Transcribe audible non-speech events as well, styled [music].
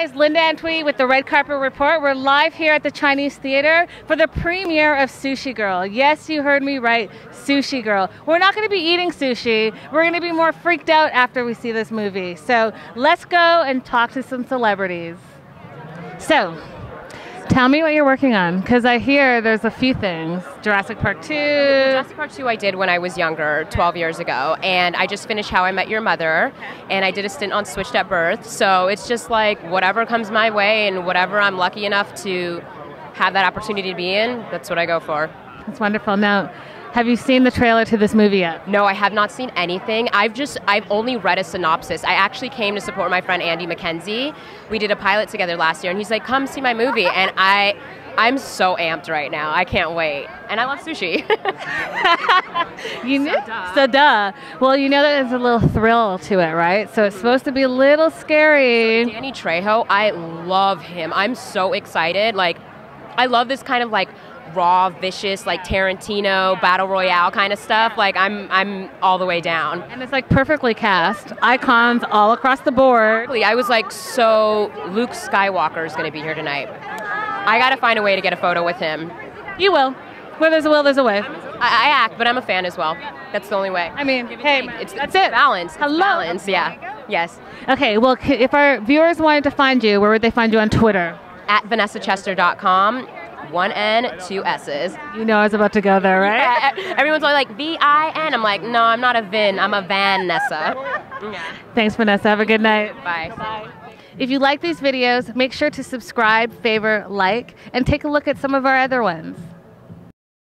guys, Linda Antwi with the Red Carpet Report. We're live here at the Chinese Theater for the premiere of Sushi Girl. Yes, you heard me right, Sushi Girl. We're not going to be eating sushi. We're going to be more freaked out after we see this movie. So let's go and talk to some celebrities. So, Tell me what you're working on, because I hear there's a few things. Jurassic Park 2. Jurassic Park 2 I did when I was younger, 12 years ago, and I just finished How I Met Your Mother, and I did a stint on Switched at Birth, so it's just like whatever comes my way and whatever I'm lucky enough to have that opportunity to be in, that's what I go for. That's wonderful. Now, have you seen the trailer to this movie yet? No, I have not seen anything. I've just I've only read a synopsis. I actually came to support my friend Andy Mackenzie. We did a pilot together last year and he's like, "Come see my movie." And [laughs] I I'm so amped right now. I can't wait. And I love sushi. you knew? [laughs] So duh. so duh. Well, you know that there's a little thrill to it, right? So it's supposed to be a little scary. So Danny Trejo, I love him. I'm so excited. Like I love this kind of like raw, vicious, like Tarantino battle royale kind of stuff. Like I'm I'm all the way down. And it's like perfectly cast, icons all across the board. I was like, so Luke Skywalker is going to be here tonight. I got to find a way to get a photo with him. You will. Where there's a will, there's a way. I, I act, but I'm a fan as well. That's the only way. I mean, hey, it's that's it. Balance. Hello. Balance. Yeah. Yes. Okay. Well, if our viewers wanted to find you, where would they find you on Twitter? At VanessaChester.com one N, two S's. You know I was about to go there, right? Yeah, everyone's always like V I N. I'm like, no, I'm not a Vin. I'm a Vanessa. Yeah. Thanks, Vanessa. Have a good night. Bye. Bye. If you like these videos, make sure to subscribe, favor, like, and take a look at some of our other ones.